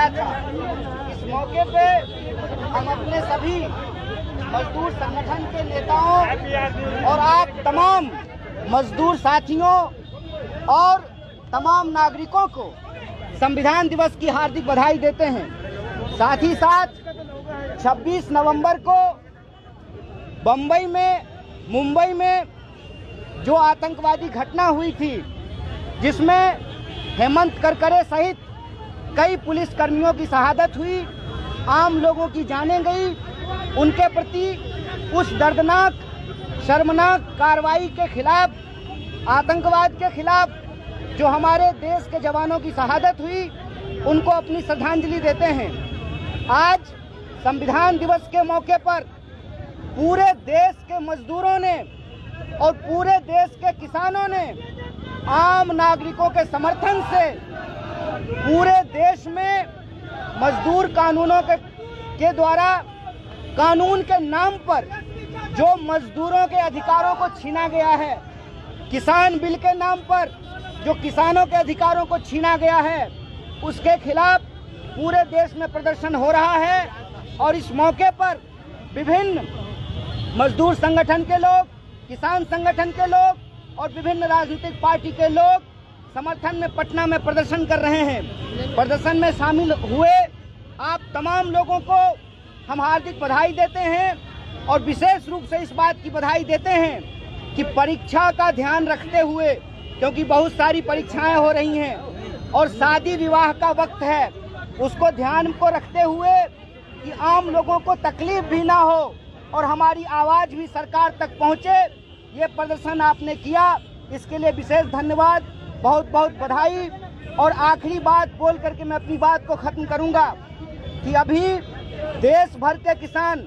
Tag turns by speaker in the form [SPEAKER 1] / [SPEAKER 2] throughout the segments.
[SPEAKER 1] गया था। इस मौके पे हम अपने सभी मजदूर संगठन के नेताओं और आप तमाम मजदूर साथियों और तमाम नागरिकों को संविधान दिवस की हार्दिक बधाई देते हैं। साथ ही साथ 26 नवंबर को बम्बई में, मुंबई में जो आतंकवादी घटना हुई थी, जिसमें हेमंत करकरे सहित कई पुलिस कर्मियों की शहादत हुई, आम लोगों की जाने गई। उनके प्रति उस दर्दनाक, शर्मनाक कार्रवाई के खिलाफ, आतंकवाद के खिलाफ जो हमारे देश के जवानों की शहादत हुई, उनको अपनी श्रद्धांजलि देते हैं। आज संविधान दिवस के मौके पर पूरे देश के मजदूरों ने और पूरे देश के किसानों ने आम नागरिकों के समर्थन से पूरे देश में मजदूर कानूनों के के द्वारा, कानून के नाम पर जो मजदूरों के अधिकारों को छीना गया है, किसान बिल के नाम पर जो किसानों के अधिकारों को छीना गया है, उसके खिलाफ पूरे देश में प्रदर्शन हो रहा है और इस मौके पर विभिन्न मजदूर संगठन के लोग, किसान संगठन के लोग और विभिन्न राजनीतिक पार्टी के लोग समर्थन में, पटना में प्रदर्शन कर रहे हैं। प्रदर्शन में शामिल हुए आप तमाम लोगों को हम हार्दिक बधाई देते हैं और विशेष रूप से इस बात की बधाई देते हैं कि परीक्षा का ध्यान रखते हुए, क्योंकि बहुत सारी परीक्षाएँ हो रही हैं और शादी विवाह का वक्त है, उसको ध्यान को रखते हुए कि आम लोगों को तकलीफ़ भी ना हो और हमारी आवाज़ भी सरकार तक पहुँचे। ये प्रदर्शन आपने किया। इसके लिए विशेष धन्यवाद। बहुत बहुत बधाई और आखिरी बात बोल करके मैं अपनी बात को खत्म करूँगा कि अभी देश भर के किसान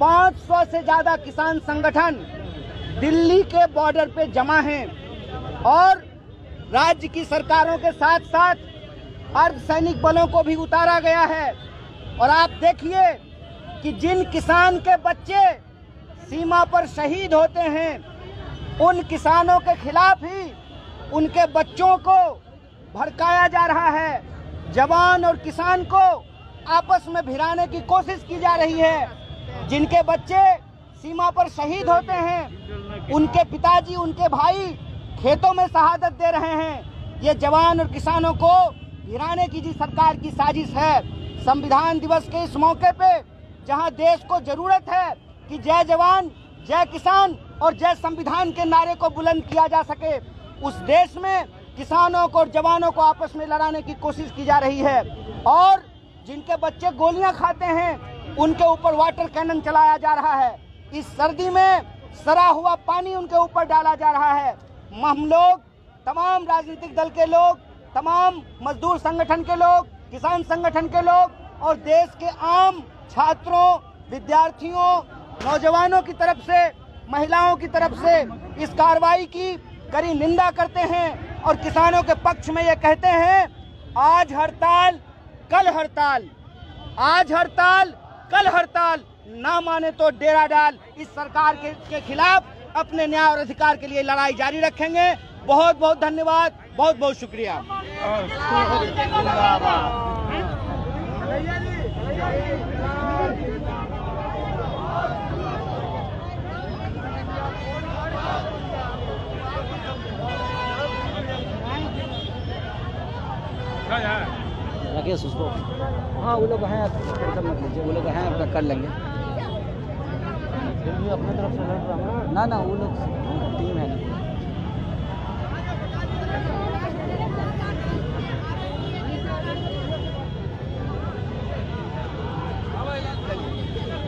[SPEAKER 1] 500 से ज़्यादा किसान संगठन दिल्ली के बॉर्डर पे जमा हैं और राज्य की सरकारों के साथ साथ अर्धसैनिक बलों को भी उतारा गया है। और आप देखिए कि जिन किसान के बच्चे सीमा पर शहीद होते हैं, उन किसानों के खिलाफ ही उनके बच्चों को भड़काया जा रहा है। जवान और किसान को आपस में भिड़ाने की कोशिश की जा रही है। जिनके बच्चे सीमा पर शहीद होते हैं, उनके पिताजी, उनके भाई खेतों में शहादत दे रहे हैं। ये जवान और किसानों को गिराने की जी सरकार की साजिश है। संविधान दिवस के इस मौके पे जहाँ देश को ज़रूरत है कि जय जवान, जय किसान और जय संविधान के नारे को बुलंद किया जा सके। उस देश में किसानों को और जवानों को आपस में लड़ाने की कोशिश की जा रही है। और जिनके बच्चे गोलियाँ खाते हैं, उनके ऊपर वाटर कैनन चलाया जा रहा है। इस सर्दी में सरा हुआ पानी उनके ऊपर डाला जा रहा है। हम लोग, तमाम राजनीतिक दल के लोग, तमाम मजदूर संगठन के लोग, किसान संगठन के लोग और देश के आम छात्रों, विद्यार्थियों, नौजवानों की तरफ़ से, महिलाओं की तरफ़ से इस कार्रवाई की कड़ी निंदा करते हैं और किसानों के पक्ष में ये कहते हैं आज हड़ताल कल हड़ताल आज हड़ताल कल हड़ताल ना माने तो डेरा डाल। इस सरकार के, के खिलाफ अपने न्याय और अधिकार के लिए लड़ाई जारी रखेंगे। बहुत बहुत धन्यवाद बहुत बहुत शुक्रिया
[SPEAKER 2] राकेश उसको। हाँ वो लोग हैं आप टेंशन मत लीजिए वो लोग हैं अपना कर लेंगे। फिर भी अपने तरफ़ से लड़ रहा हूँ ना? ना वो लोग टीम है।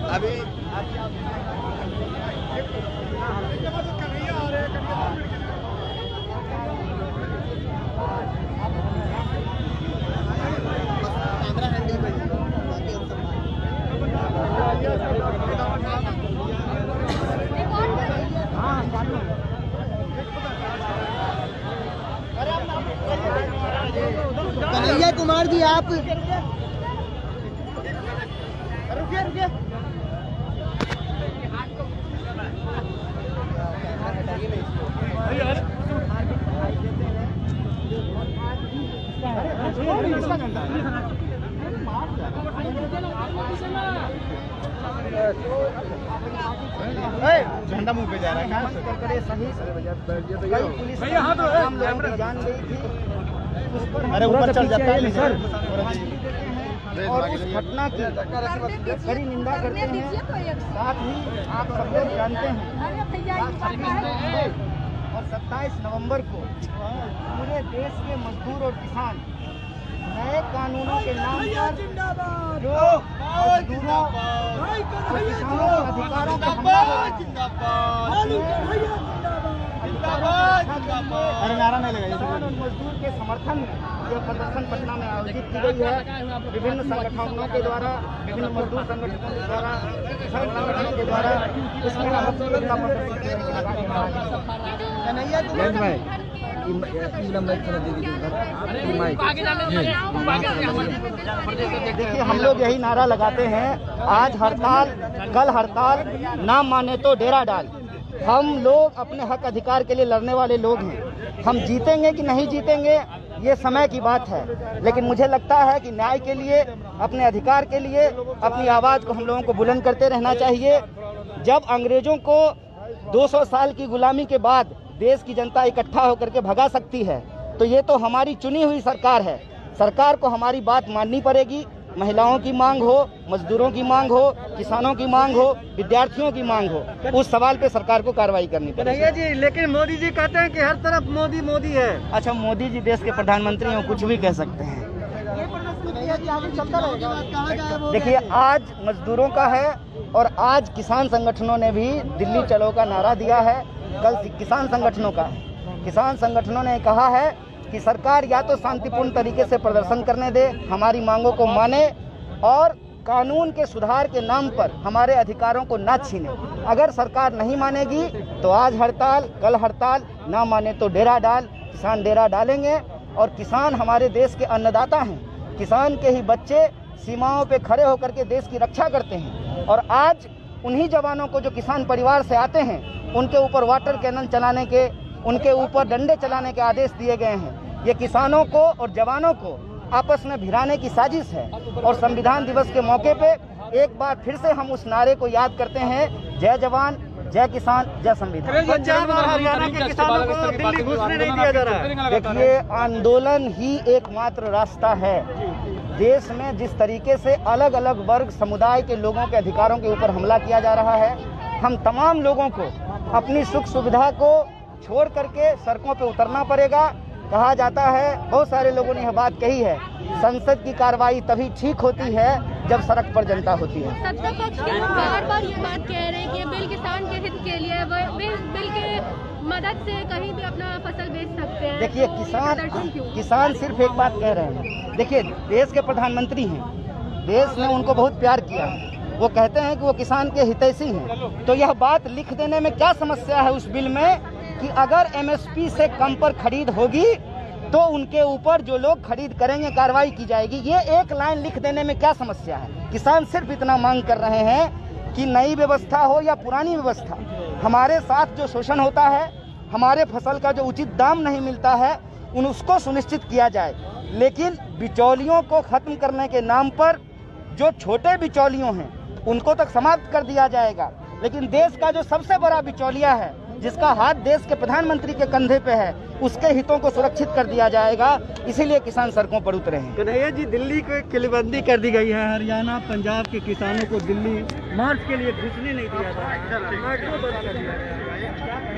[SPEAKER 2] ना
[SPEAKER 1] अभी
[SPEAKER 3] कन्हैया कुमार जी आप
[SPEAKER 1] रुकिए रुकिए झंडा मुँह पे जा रहा है करकरे सहित कई पुलिस आम लोगों की जान गई थी।
[SPEAKER 3] अरे ऊपर चढ़ जाता है।
[SPEAKER 1] सर। और उस घटना की कड़ी निंदा करते हैं। साथ ही आप सब लोग जानते हैं। और 27 नवंबर को पूरे देश के मजदूर और किसान नए कानूनों के नाम पर जो मजदूरों और किसानों के अधिकारों को हमला।
[SPEAKER 3] अरे नारा नहीं लगाइए
[SPEAKER 1] किसान और मजदूर के समर्थन में यह प्रदर्शन पटना में आयोजित की गई है विभिन्न संगठनों के द्वारा विभिन्न मजदूर संगठनों के द्वारा किसान संगठनों के द्वारा इसमें का प्रदर्शन देखिए हम लोग यही नारा लगाते हैं। आज हड़ताल कल हड़ताल ना माने तो डेरा डाल। हम लोग अपने हक अधिकार के लिए लड़ने वाले लोग हैं। हम जीतेंगे कि नहीं जीतेंगे, ये समय की बात है। लेकिन मुझे लगता है कि न्याय के लिए, अपने अधिकार के लिए, अपनी आवाज़ को हम लोगों को बुलंद करते रहना चाहिए। जब अंग्रेज़ों को 200 साल की गुलामी के बाद देश की जनता इकट्ठा होकर के भगा सकती है तो ये तो हमारी चुनी हुई सरकार है। सरकार को हमारी बात माननी पड़ेगी महिलाओं की मांग हो मजदूरों की मांग हो किसानों की मांग हो विद्यार्थियों की मांग हो उस सवाल पे सरकार को कार्रवाई करनी पड़ेगी।
[SPEAKER 3] जी लेकिन मोदी जी कहते हैं कि हर तरफ़ मोदी मोदी है।
[SPEAKER 1] अच्छा मोदी जी देश के प्रधानमंत्री हो कुछ भी कह सकते हैं। देखिए आज मजदूरों का है और आज किसान संगठनों ने भी दिल्ली चलो का नारा दिया है। कल किसान संगठनों का है। किसान संगठनों ने कहा है कि सरकार या तो शांतिपूर्ण तरीके से प्रदर्शन करने दे, हमारी मांगों को माने और कानून के सुधार के नाम पर हमारे अधिकारों को ना छीने। अगर सरकार नहीं मानेगी तो आज हड़ताल, कल हड़ताल, ना माने तो डेरा डाल, किसान डेरा डालेंगे और किसान हमारे देश के अन्नदाता हैं। किसान के ही बच्चे सीमाओं पे खड़े होकर के देश की रक्षा करते हैं। और आज उन्हीं जवानों को जो किसान परिवार से आते हैं, उनके ऊपर वाटर कैनन चलाने के उनके ऊपर डंडे चलाने के आदेश दिए गए हैं। ये किसानों को और जवानों को आपस में भिराने की साजिश है। और संविधान दिवस के मौके पे एक बार फिर से हम उस नारे को याद करते हैं। जय जवान जय किसान जय संविधान।
[SPEAKER 3] पंजाब और हरियाणा के किसानों को दिल्ली घुसने नहीं दिया जा रहा है।
[SPEAKER 1] देखिए आंदोलन ही एकमात्र रास्ता है। देश में जिस तरीके से अलग अलग वर्ग समुदाय के लोगों के अधिकारों के ऊपर हमला किया जा रहा है हम तमाम लोगों को अपनी सुख सुविधा को छोड़ करके सड़कों पे उतरना पड़ेगा। कहा जाता है बहुत सारे लोगों ने यह बात कही है संसद की कार्रवाई तभी ठीक होती है जब सड़क पर जनता होती है।
[SPEAKER 4] सत्ता पक्ष के लोग बार बार ये बात कह रहे हैं कि बिल किसान के हित के लिए। बिल बिल के मदद से कहीं भी अपना फ़सल बेच सकते हैं?
[SPEAKER 1] देखिए
[SPEAKER 4] तो
[SPEAKER 1] किसान किसान सिर्फ़ एक बात कह रहे हैं। देखिए देश के प्रधानमंत्री हैं। देश ने उनको बहुत प्यार किया है। वो कहते हैं कि वो किसान के हितैषी हैं। तो यह बात लिख देने में क्या समस्या है उस बिल में? कि अगर एमएसपी से कम पर खरीद होगी तो उनके ऊपर जो लोग खरीद करेंगे, कार्रवाई की जाएगी। ये एक लाइन लिख देने में क्या समस्या है? किसान सिर्फ़ इतना मांग कर रहे हैं कि नई व्यवस्था हो या पुरानी व्यवस्था। हमारे साथ जो शोषण होता है, हमारे फ़सल का जो उचित दाम नहीं मिलता है, उन उसको सुनिश्चित किया जाए। लेकिन बिचौलियों को खत्म करने के नाम पर जो छोटे बिचौलियों हैं, उनको तक समाप्त कर दिया जाएगा। लेकिन देश का जो सबसे बड़ा बिचौलिया है जिसका हाथ देश के प्रधानमंत्री के कंधे पे है, उसके हितों को सुरक्षित कर दिया जाएगा। इसीलिए किसान सड़कों पर उतरे हैं।
[SPEAKER 3] कन्हैया जी, दिल्ली को किलेबंदी कर दी गई है। हरियाणा, पंजाब के किसानों को दिल्ली मार्च के लिए घुसने नहीं दिया जा